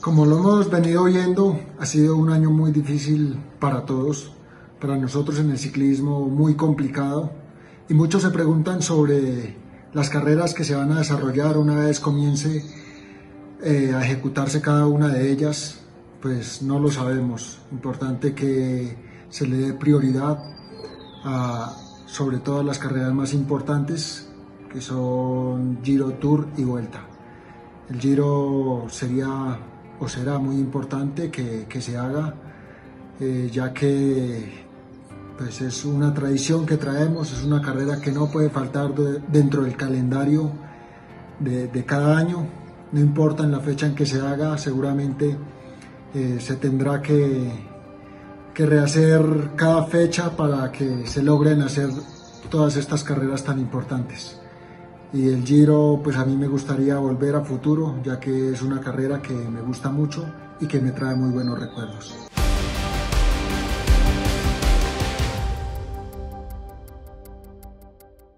Como lo hemos venido viendo, ha sido un año muy difícil para todos, para nosotros en el ciclismo muy complicado y muchos se preguntan sobre las carreras que se van a desarrollar una vez comience eh, a ejecutarse cada una de ellas, pues no lo sabemos. Importante que se le dé prioridad a sobre todas las carreras más importantes que son Giro, Tour y Vuelta. El Giro sería o será muy importante que, que se haga, eh, ya que pues es una tradición que traemos, es una carrera que no puede faltar de, dentro del calendario de, de, cada año, no importa en la fecha en que se haga, seguramente eh, se tendrá que, que rehacer cada fecha para que se logren hacer todas estas carreras tan importantes y el Giro pues a mí me gustaría volver a futuro ya que es una carrera que me gusta mucho y que me trae muy buenos recuerdos.